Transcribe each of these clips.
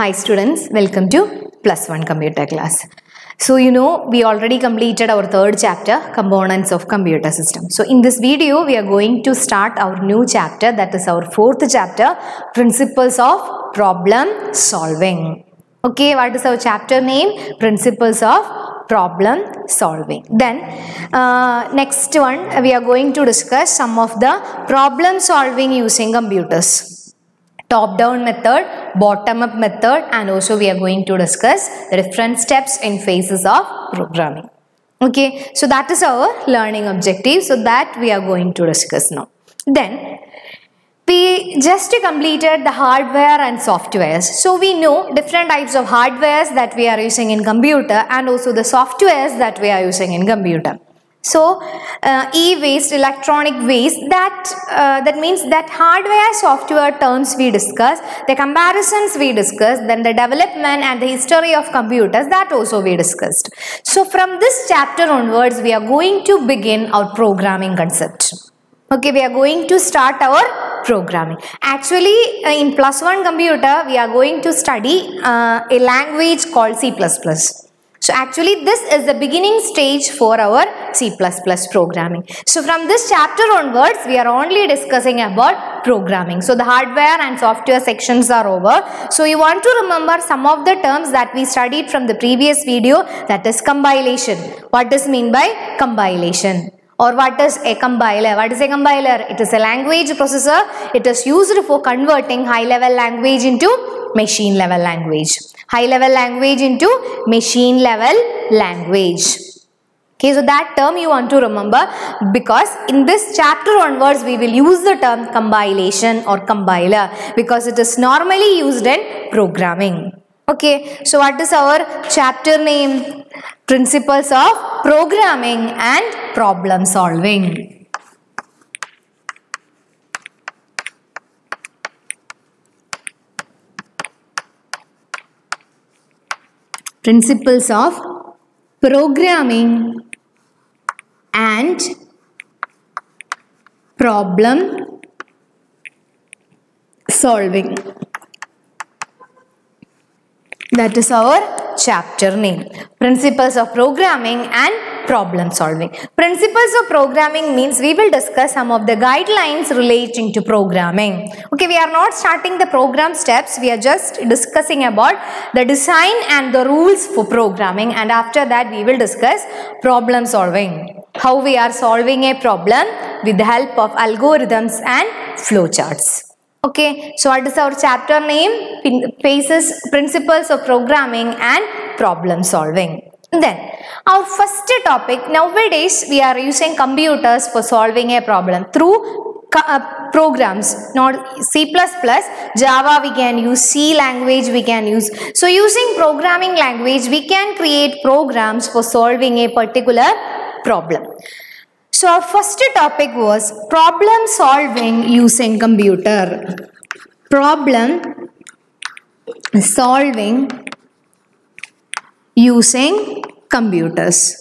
Hi students, welcome to plus one computer class. So you know we already completed our third chapter components of computer system. So in this video we are going to start our new chapter that is our fourth chapter principles of problem solving. Okay what is our chapter name? Principles of problem solving. Then uh, next one we are going to discuss some of the problem solving using computers top down method, bottom up method and also we are going to discuss the different steps in phases of programming. Okay, so that is our learning objective. So that we are going to discuss now. Then we just completed the hardware and softwares. So we know different types of hardwares that we are using in computer and also the softwares that we are using in computer. So uh, e-waste, electronic waste, that uh, that means that hardware, software terms we discuss, the comparisons we discussed, then the development and the history of computers that also we discussed. So from this chapter onwards, we are going to begin our programming concept. Okay, we are going to start our programming. Actually, uh, in plus one computer, we are going to study uh, a language called C++. So actually this is the beginning stage for our C++ programming. So from this chapter onwards we are only discussing about programming. So the hardware and software sections are over. So you want to remember some of the terms that we studied from the previous video that is compilation. What does mean by compilation? or what is a compiler what is a compiler it is a language processor it is used for converting high level language into machine level language high level language into machine level language. Okay so that term you want to remember because in this chapter onwards we will use the term compilation or compiler because it is normally used in programming. Okay so what is our chapter name? Principles of programming and problem solving principles of programming and problem solving. That is our chapter name. Principles of programming and problem solving. Principles of programming means we will discuss some of the guidelines relating to programming. Okay we are not starting the program steps. We are just discussing about the design and the rules for programming. And after that we will discuss problem solving. How we are solving a problem with the help of algorithms and flowcharts Okay, so what is our chapter name? Phases, Principles of Programming and Problem Solving. Then, our first topic, nowadays we are using computers for solving a problem through uh, programs, not C++, Java we can use, C language we can use. So, using programming language, we can create programs for solving a particular problem. So our first topic was problem solving using computer. Problem solving using computers.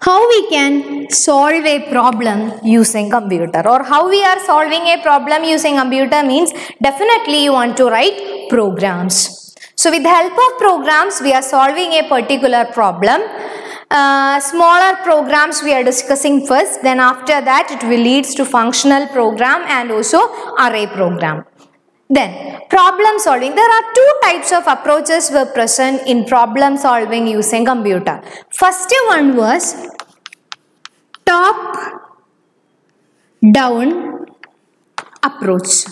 How we can solve a problem using computer or how we are solving a problem using computer means definitely you want to write programs. So with the help of programs we are solving a particular problem uh, smaller programs we are discussing first then after that it will leads to functional program and also array program. Then problem solving. There are two types of approaches were present in problem solving using computer. First one was top down approach.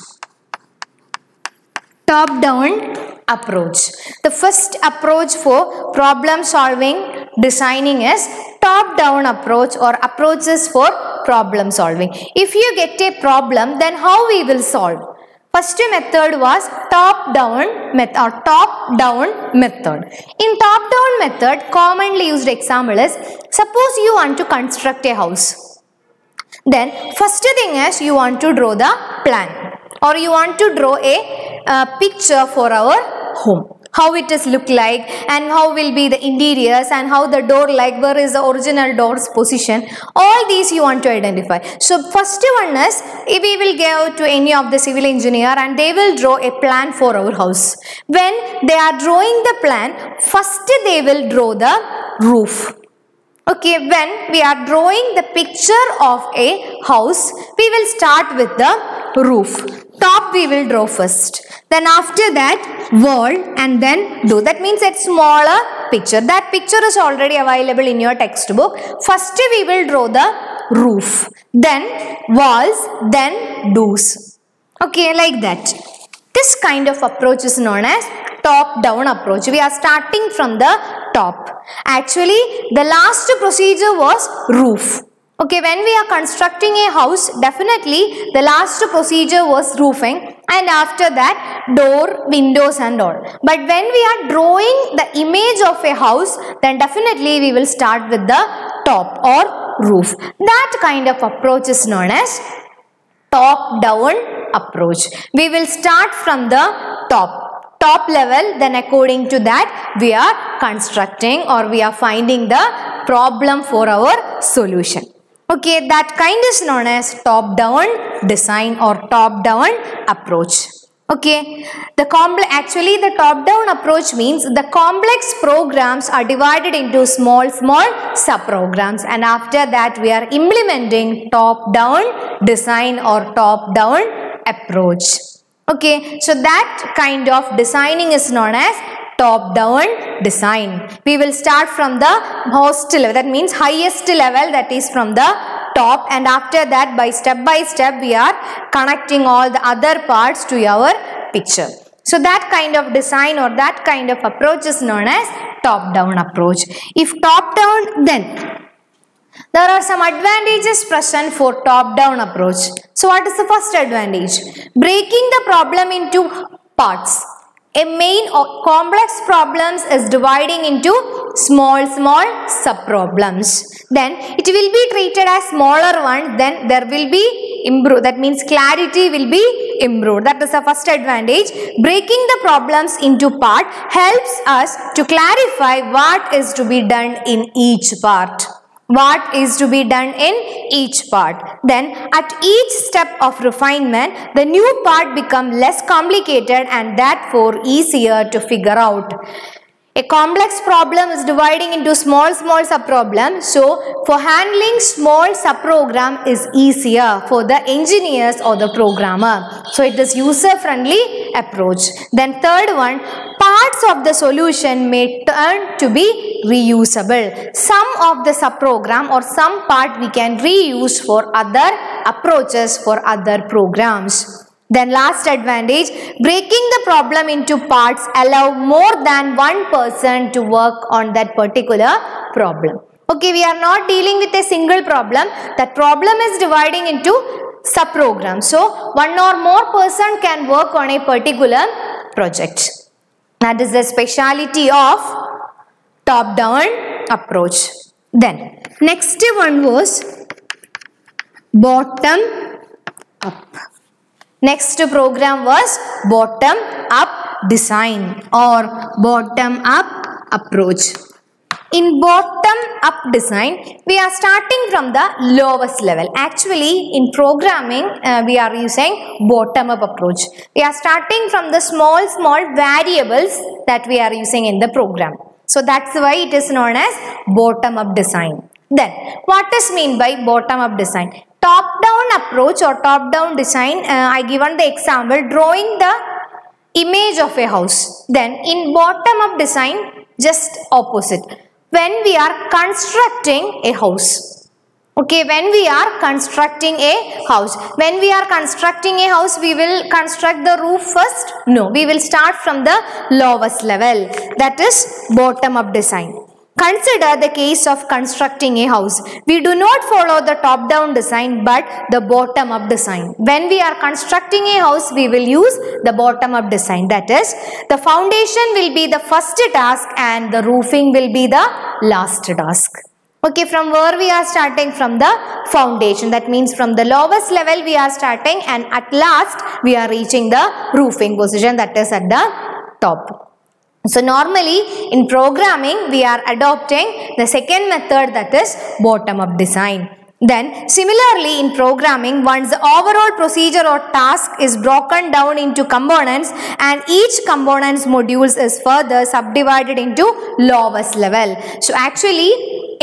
Top down approach. The first approach for problem solving designing is top down approach or approaches for problem solving. If you get a problem then how we will solve? First method was top down method or top down method. In top down method commonly used example is suppose you want to construct a house. Then first thing is you want to draw the plan or you want to draw a uh, picture for our home. How it is look like and how will be the interiors and how the door like where is the original door's position. All these you want to identify. So first one is if we will go to any of the civil engineer and they will draw a plan for our house. When they are drawing the plan first they will draw the roof. Okay, when we are drawing the picture of a house, we will start with the roof. Top we will draw first. Then after that, wall and then do. That means a smaller picture. That picture is already available in your textbook. First we will draw the roof. Then walls, then doors. Okay, like that. This kind of approach is known as top-down approach. We are starting from the top. Actually, the last procedure was roof. Okay, when we are constructing a house, definitely the last procedure was roofing and after that door, windows and all. But when we are drawing the image of a house, then definitely we will start with the top or roof. That kind of approach is known as top down approach. We will start from the top top level then according to that we are constructing or we are finding the problem for our solution. Okay, that kind is known as top down design or top down approach. Okay, the actually the top down approach means the complex programs are divided into small small subprograms and after that we are implementing top down design or top down approach. Okay, so that kind of designing is known as top down design. We will start from the most level that means highest level that is from the top and after that by step by step we are connecting all the other parts to our picture. So that kind of design or that kind of approach is known as top down approach. If top down then there are some advantages present for top-down approach. So what is the first advantage? Breaking the problem into parts. A main or complex problems is dividing into small small sub-problems. Then it will be treated as smaller one then there will be improve that means clarity will be improved. That is the first advantage. Breaking the problems into part helps us to clarify what is to be done in each part what is to be done in each part. Then at each step of refinement, the new part become less complicated and therefore easier to figure out. A complex problem is dividing into small small subproblems. So for handling small subprogram is easier for the engineers or the programmer. So it is user friendly approach. Then third one parts of the solution may turn to be reusable. Some of the subprogram or some part we can reuse for other approaches for other programs. Then last advantage, breaking the problem into parts allow more than one person to work on that particular problem. Okay, we are not dealing with a single problem. That problem is dividing into subprograms. So, one or more person can work on a particular project. That is the speciality of top-down approach. Then, next one was bottom up. Next program was bottom up design or bottom up approach. In bottom up design, we are starting from the lowest level. Actually, in programming, uh, we are using bottom up approach. We are starting from the small, small variables that we are using in the program. So that's why it is known as bottom up design. Then, what is mean by bottom up design? Top down approach or top down design, uh, I given the example drawing the image of a house. Then in bottom up design, just opposite. When we are constructing a house. Okay, when we are constructing a house. When we are constructing a house, we will construct the roof first? No, we will start from the lowest level. That is bottom up design. Consider the case of constructing a house. We do not follow the top-down design but the bottom-up design. When we are constructing a house, we will use the bottom-up design. That is, the foundation will be the first task and the roofing will be the last task. Okay, from where we are starting? From the foundation. That means from the lowest level we are starting and at last we are reaching the roofing position that is at the top. So normally in programming we are adopting the second method that is bottom up design. Then similarly in programming once the overall procedure or task is broken down into components and each component's modules is further subdivided into lowest level. So actually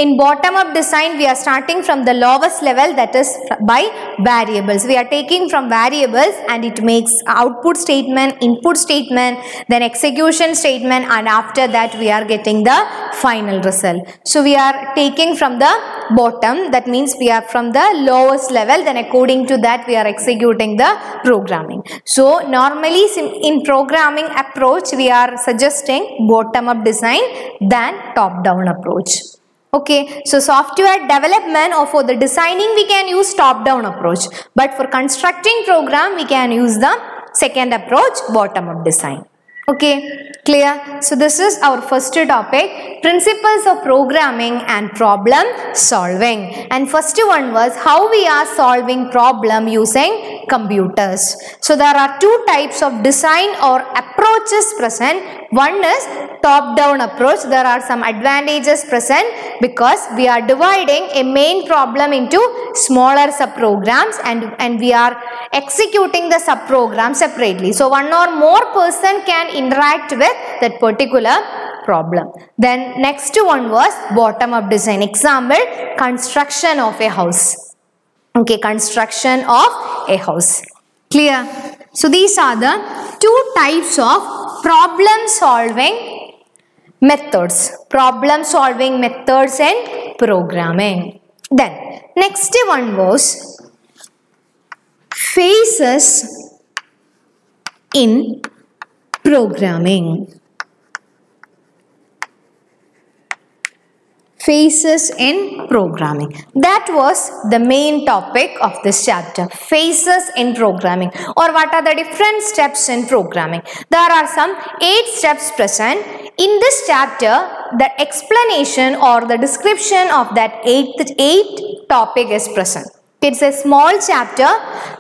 in bottom up design we are starting from the lowest level that is by variables. We are taking from variables and it makes output statement input statement then execution statement and after that we are getting the final result. So we are taking from the bottom that means we are from the lowest level then according to that we are executing the programming. So normally in programming approach we are suggesting bottom up design than top down approach Okay, so software development or for the designing we can use top-down approach. But for constructing program we can use the second approach bottom-up design. Okay, clear? So this is our first topic, principles of programming and problem solving. And first one was how we are solving problem using computers. So there are two types of design or approaches present. One is top-down approach. There are some advantages present because we are dividing a main problem into smaller subprograms and, and we are executing the subprogram separately. So one or more person can interact with that particular problem. Then next one was bottom up design. Example, construction of a house. Okay, construction of a house. Clear? So these are the two types of problem solving methods. Problem solving methods in programming. Then next one was phases in programming. Phases in programming. That was the main topic of this chapter. Phases in programming or what are the different steps in programming. There are some eight steps present. In this chapter, the explanation or the description of that eighth, eight topic is present. It's a small chapter.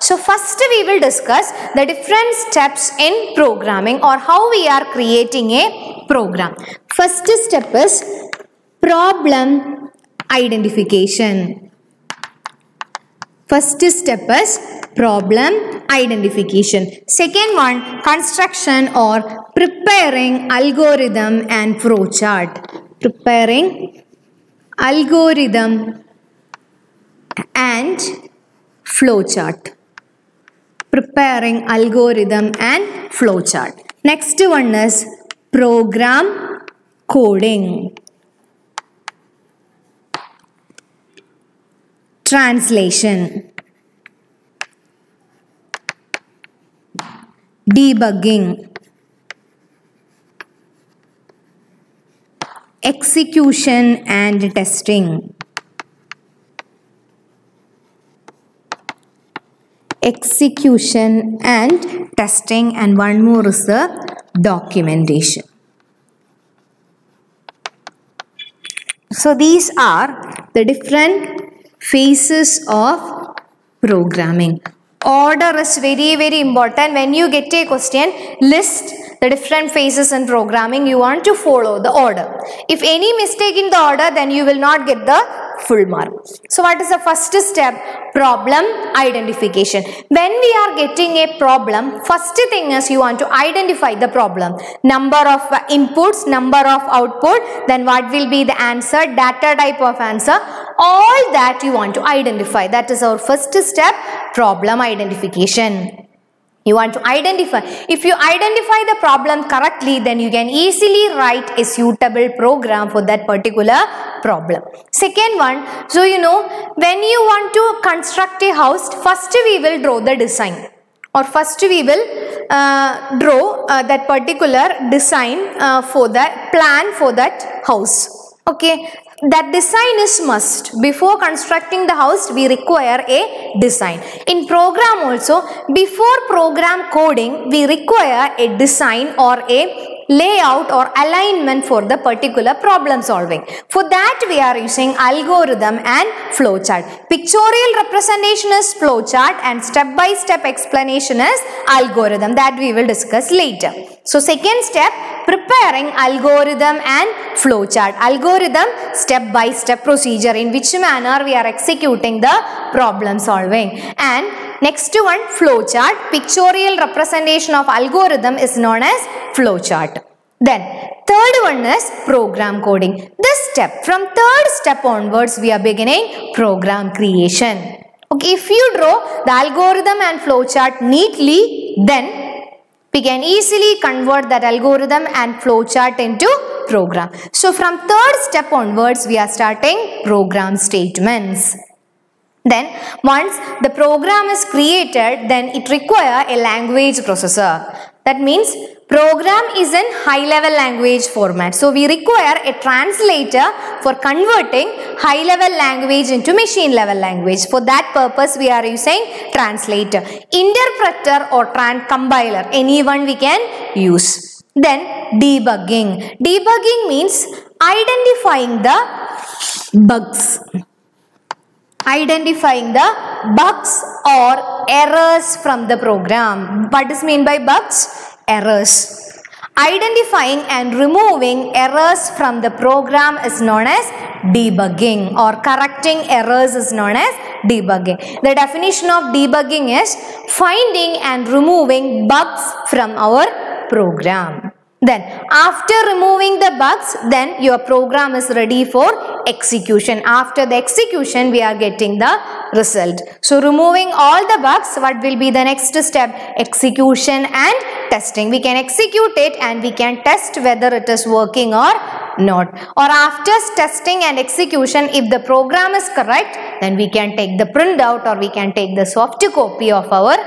So first we will discuss the different steps in programming or how we are creating a program. First step is problem identification. First step is problem identification. Second one construction or preparing algorithm and flowchart. Preparing algorithm and flowchart. Preparing algorithm and flowchart. Next one is program coding. Translation. Debugging. Execution and testing. execution and testing and one more is the documentation. So these are the different phases of programming. Order is very very important. When you get a question, list the different phases in programming. You want to follow the order. If any mistake in the order, then you will not get the full mark. So what is the first step? Problem identification. When we are getting a problem, first thing is you want to identify the problem. Number of inputs, number of output, then what will be the answer, data type of answer. All that you want to identify. That is our first step, problem identification. You want to identify. If you identify the problem correctly, then you can easily write a suitable program for that particular problem. Second one, so you know, when you want to construct a house, first we will draw the design or first we will uh, draw uh, that particular design uh, for that plan for that house. Okay, that design is must. Before constructing the house, we require a design. In program also, before program coding, we require a design or a layout or alignment for the particular problem solving. For that we are using algorithm and flowchart. Pictorial representation is flowchart and step by step explanation is algorithm that we will discuss later. So second step preparing algorithm and flowchart. Algorithm step by step procedure in which manner we are executing the problem solving. And next to one flowchart. Pictorial representation of algorithm is known as flowchart. Then third one is program coding. This step from third step onwards we are beginning program creation. Okay, if you draw the algorithm and flowchart neatly, then we can easily convert that algorithm and flowchart into program. So from third step onwards, we are starting program statements. Then once the program is created, then it require a language processor. That means program is in high level language format. So we require a translator for converting high level language into machine level language. For that purpose we are using translator. Interpreter or tran compiler anyone we can use. Then debugging. Debugging means identifying the bugs identifying the bugs or errors from the program. What is mean by bugs? Errors. Identifying and removing errors from the program is known as debugging or correcting errors is known as debugging. The definition of debugging is finding and removing bugs from our program. Then after removing the bugs, then your program is ready for execution. After the execution, we are getting the result. So removing all the bugs, what will be the next step? Execution and testing. We can execute it and we can test whether it is working or not. Or after testing and execution, if the program is correct, then we can take the printout or we can take the soft copy of our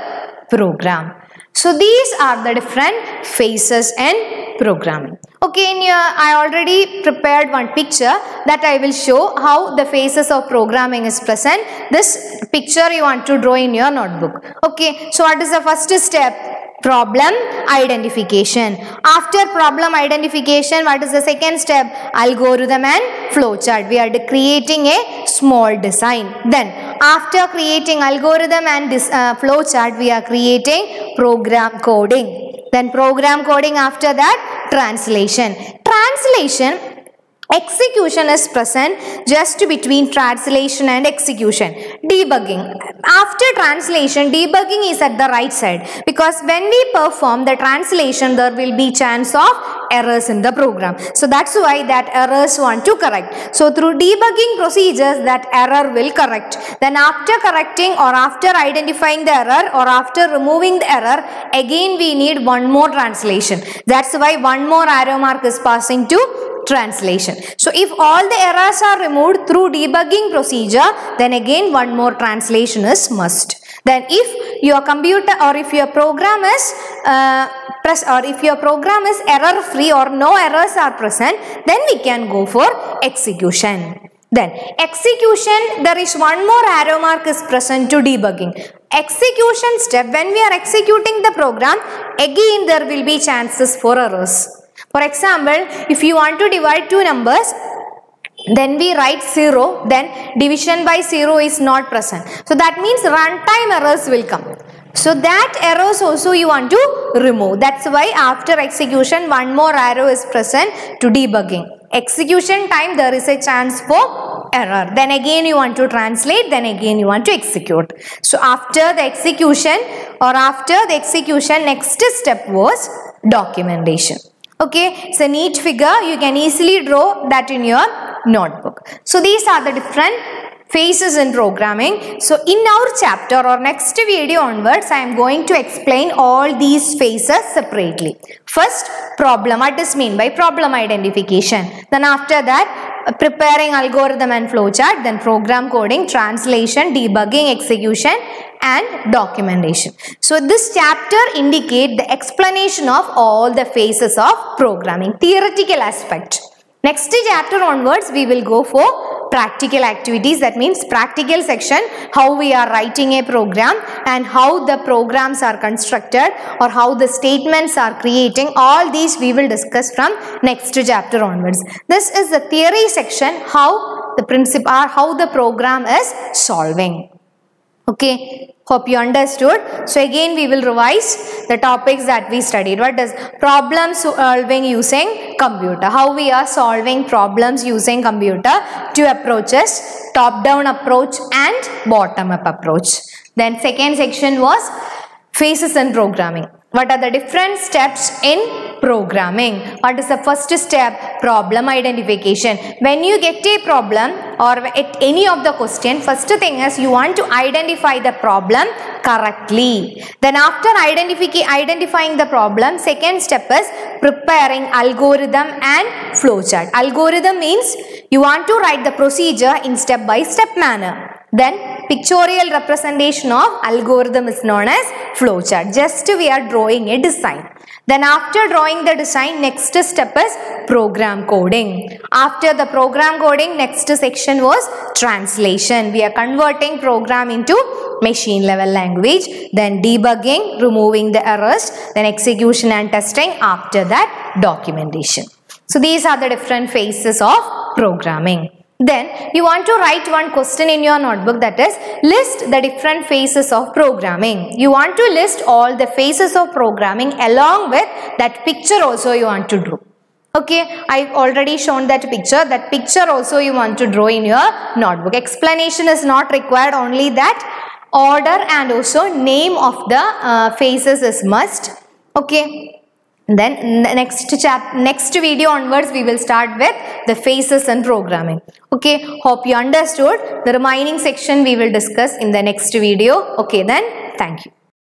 program. So these are the different phases in programming. Okay, in your, I already prepared one picture that I will show how the phases of programming is present. This picture you want to draw in your notebook. Okay, so what is the first step? problem identification. After problem identification, what is the second step? Algorithm and flowchart. We are creating a small design. Then, after creating algorithm and uh, flowchart, we are creating program coding. Then program coding after that translation. Translation Execution is present just between translation and execution. Debugging. After translation, debugging is at the right side because when we perform the translation, there will be chance of errors in the program. So that's why that errors want to correct. So through debugging procedures, that error will correct. Then after correcting or after identifying the error or after removing the error, again we need one more translation. That's why one more arrow mark is passing to translation. So if all the errors are removed through debugging procedure, then again one more translation is must. Then if your computer or if your program is uh, press or if your program is error free or no errors are present, then we can go for execution. Then execution, there is one more arrow mark is present to debugging. Execution step, when we are executing the program, again there will be chances for errors. For example, if you want to divide two numbers, then we write 0, then division by 0 is not present. So that means runtime errors will come. So that errors also you want to remove. That's why after execution one more arrow is present to debugging. Execution time there is a chance for error. Then again you want to translate, then again you want to execute. So after the execution or after the execution next step was documentation. Okay, it's a neat figure. You can easily draw that in your notebook. So these are the different phases in programming. So in our chapter or next video onwards, I am going to explain all these phases separately. First, problem. What does mean by problem identification? Then after that, uh, preparing algorithm and flowchart, then program coding, translation, debugging, execution and documentation. So this chapter indicate the explanation of all the phases of programming, theoretical aspect. Next chapter onwards we will go for practical activities that means practical section how we are writing a program and how the programs are constructed or how the statements are creating all these we will discuss from next chapter onwards. This is the theory section how the principle or how the program is solving. Okay, hope you understood. So again we will revise the topics that we studied. What is problem solving using computer? How we are solving problems using computer? Two approaches, top down approach and bottom up approach. Then second section was phases in programming. What are the different steps in programming? What is the first step? Problem identification. When you get a problem or at any of the question, first thing is you want to identify the problem correctly. Then after identifying the problem, second step is preparing algorithm and flowchart. Algorithm means you want to write the procedure in step by step manner. Then pictorial representation of algorithm is known as flowchart. Just we are drawing a design. Then after drawing the design, next step is program coding. After the program coding, next section was translation. We are converting program into machine level language. Then debugging, removing the errors. Then execution and testing. After that, documentation. So these are the different phases of programming. Then you want to write one question in your notebook that is list the different phases of programming. You want to list all the phases of programming along with that picture also you want to draw. Okay, I've already shown that picture. That picture also you want to draw in your notebook. Explanation is not required only that order and also name of the uh, phases is must. Okay then the next chap next video onwards we will start with the phases and programming. Okay hope you understood. The remaining section we will discuss in the next video. Okay then thank you